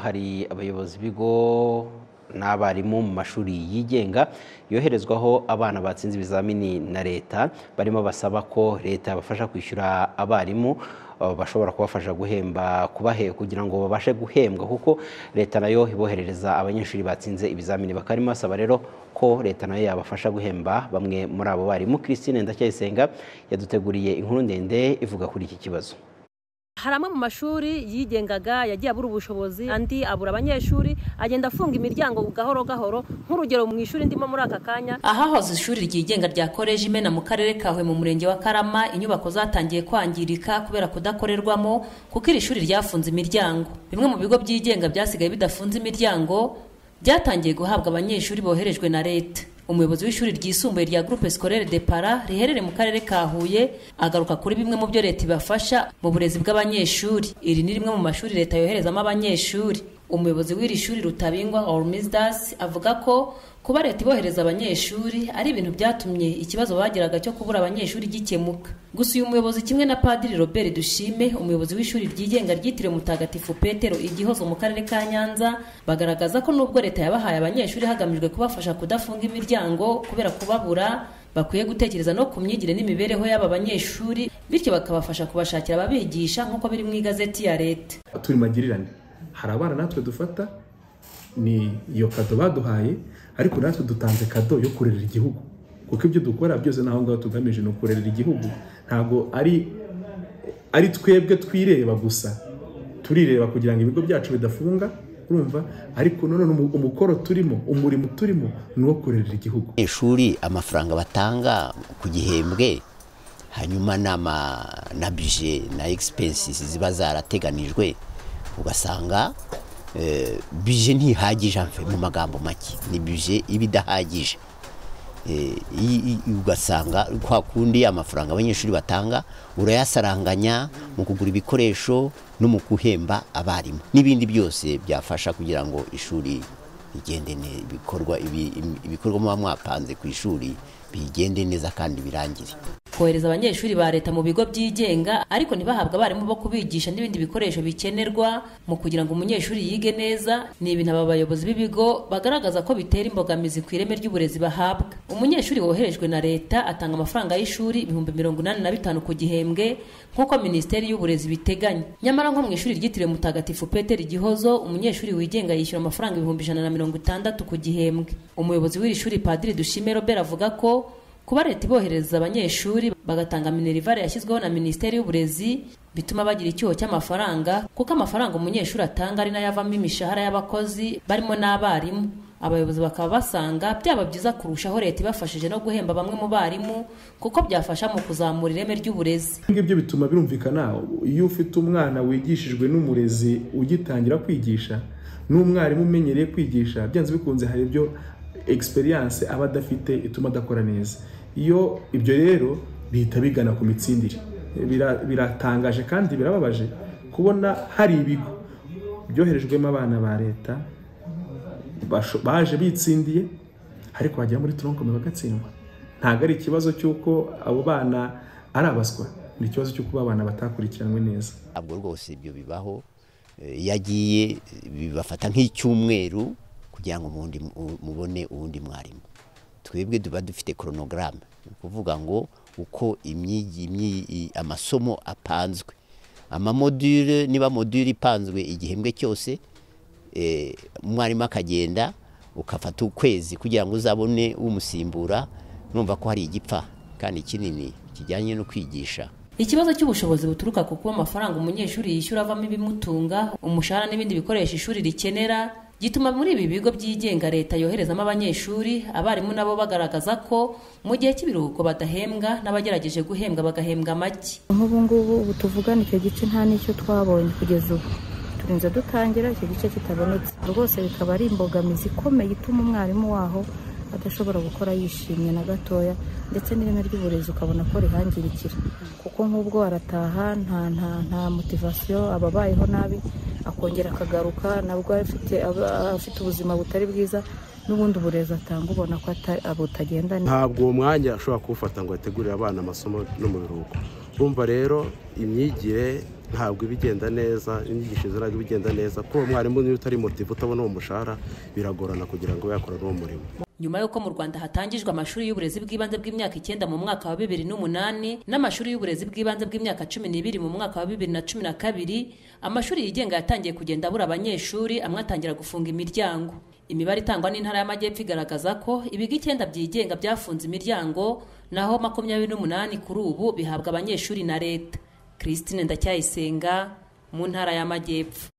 hari abayobozi b'ibigo n'abarimu mu mashuri yigenga yoherezwaho abana batsinze ibizamini na leta barimo basaba ko leta yabafasha kwishyura abarimu bashobora kubafasha guhemba kubahe kugira ngo babashe guhembwa kuko leta na yo iboherereza abanyeshuri batsinze ibizamini. Bakarimo basaba rero ko leta na yo yabafasha guhemba bamwe muri abo barimu. Christine Ndacyayisenga yaduteguriye inkuru ndende ivuga kuri iki kibazo. Hari amwe mu mashuri yigengaga yagiye abura ubushobozi andi abura abanyeshuri agenda afunga imiryango gahoro gahoro nk'urugero mu ishuri ndimo muri aka kanya. Ahahoze ishuri ryigenga rya koleji imena mu karere ka huye mu murenge wa karama inyubako zatangiye kwangirika kubera kudakorerwamo kuko iri shuri ryafunze imiryango. Bimwe mu bigo byigenga byasigaye bidafunze imiryango byatangiye guhabwa abanyeshuri boherejwe na leta. Umuyobozi w'ishuri ryisumbuye rya groupe scolaire de para riherereye mu karere ka huye agaruka kuri bimwe mu byo leta ibafasha mu burezi bw'abanyeshuri. Iri ni rimwe mu mashuri leta yoherezamo abanyeshuri. Umuyobozi w'iri shuri rutabingwa ormisdas avuga ko kuba leta ibohereza abanyeshuri ari ibintu byatumye ikibazo bagiraga cyo kubura abanyeshuri gikemuka. Gusa uyu muyobozi kimwe na padiri robert dushime umuyobozi w'ishuri ryigenga ryitiriwe mutagatifu petero igihozo mu karere ka nyanza bagaragaza ko nubwo leta yabahaye abanyeshuri hagamijwe kubafasha kudafunga imiryango kubera kubabura bakwiye gutekereza no ku myigire n'imibereho y'aba banyeshuri bityo bakabafasha kubashakira ababigisha nk'uko biri mu igazeti ya leta. Turi magirirane hari abana natwe dufata ni iyo kado baduhaye ariko natwe dutanze kado yo kurerera igihugu. Kuko ibyo dukora byose naho ngaho tugamije ni ukurerera igihugu. Ntabwo ari ari twebwe twireba gusa. Turireba kugira ngo ibigo byacu bidafunga urumva? Ariko none umukoro turimo umurimo turimo ni uwo kurerera igihugu. Ishuri amafaranga batanga ku gihembwe hanyuma na bije na egisipensi ziba zarateganijwe. Ugasanga bije ntihagije mu magambo make. Ni bije iba idahagije ugasanga kwa kundi amafaranga abanyeshuri batanga urayasaranganya mu kugura ibikoresho no mu guhemba abarimu. N'ibindi byose byafasha kugira ngo ishuri rigende ibikorwa ibikorwa muba mwapanze ku ishuri bigende neza kandi birangire. Kohereza abanyeshuri ba leta mu bigo byigenga ariko ntibahabwe abarimu bo kubigisha n'ibindi bikoresho bikenerwa. Mu kugira ngo umunyeshuri yige neza ni ibintu aba bayobozi b'ibigo bagaragaza ko bitera imbogamizi ku ireme ry'uburezi bahabwa. Umunyeshuri woherejwe na leta atanga amafaranga y'ishuri ibihumbi mirongo inani na bitanu ku gihembwe nk'uko minisiteri y'uburezi biteganya. Nyamara nko mu ishuri ryitiriwe mutagatifu peteri gihozo umunyeshuri wigenga yishyura amafaranga ibihumbi ijana na mirongo itandatu ku gihembwe. Umuyobozi w'iri shuri padiri dushime robert avuga ko kuba leta ibohereza abanyeshuri bagatanga minerivare yashyizweho na minisiteri y'uburezi bituma bagira icyuho cy'amafaranga kuko amafaranga umunyeshuri atanga ari na yo avamo imishahara y'abakozi barimo n'abarimu. Abayobozi bakaba basanga byaba byiza kurushaho leta ibafashije no guhemba bamwe mu barimu kuko byafasha mu kuzamura ireme ry'uburezi. Ngibyo bituma birumvikana iyo ufite umwana wigishijwe n'umurezi ugitangira kwigisha n'umwarimu umenyereye kwigisha byanze bikunze hari ibyo egisperiyanse aba adafite ituma adakora neza. Iyo ibyo rero bihita bigana ku mitsindire. Biratangaje kandi birababaje kubona hari ibigo byoherejwemo abana ba leta baje bitsindiye ariko bagera muri toronkome bagatsindwa. Ntabwo ari ikibazo cy'uko abo bana ari abaswa. Ni ikibazo cy'uko abana batakurikiranwe neza. Ntabwo rwose ibyo bibaho. Iyo agiye bibafata nk'icyumweru kugira ngo mubone uwundi mwarimu. Twebwe tuba dufite koronogaramu ni ukuvuga ngo uko amasomo apanzwe. Amamodure niba modure ipanzwe igihembwe cyose umwarimu akagenda ukafata ukwezi kugira ngo uzabone umusimbura numva ko hari igipfa kandi kinini kijyanye no kwigisha. Ikibazo cy'ubushobozi buturuka ku kuba amafaranga umunyeshuri yishyura avamo ibimutunga umushahara n'ibindi bikoresho ishuri rikenera gituma muri ibi bigo byigenga leta yoherezamo abanyeshuri abarimu nabo bagaragaza ko mu gihe cy'ibiruhuko badahembwa n'abagerageje guhembwa bagahembwa make nk'ubu ngubu ubu tuvugana icyo gice nta n'icyo twabonye kugeza ubu. Turinze dutangira icyo gice kitabonetse. Rwose bikaba ari imbogamizi ikomeye ituma umwarimu waho adashobora gukora yishimye na gatoya ndetse n'ireme ry'uburezi ukabona ko rihangirikira. Kuko nk'ubwo arataha nta nta nta motivasiyo aba abayeho nabi akongera akagaruka nabwo afite ubuzima butari bwiza n'ubundi uburezi atanga ubona ko butagenda ntabwo uwo mwanya ashobora kuwufata ngo ategurire abana amasomo no mu biruhuko. Urumva rero imyigire ntabwo ibigenda neza inyigisho ntabwo ibigenda neza kuko umwarimu niba utari motive utabona uwo mushahara biragorana kugira ngo yakore n'uwo murimo. Nyuma y'uko mu rwanda hatangijwe amashuri y'uburezi bw'ibanze bw'imyaka icyenda mu mwaka wa bibiri n'umunani n'amashuri y'uburezi bw'ibanze bw'imyaka cumi n'ibiri mu mwaka wa bibiri na cumi na kabiri amashuri yigenga yatangiye kugenda abura abanyeshuri amwe atangira gufunga imiryango. Imibare itangwa n'intara y'amajyepfo igaragaza ko ibigo icyenda byigenga byafunze imiryango naho makumyabiri n'umunani kuri ubu bihabwa abanyeshuri na leta. Christine ndacyayisenga mu ntara y'amajyepfo.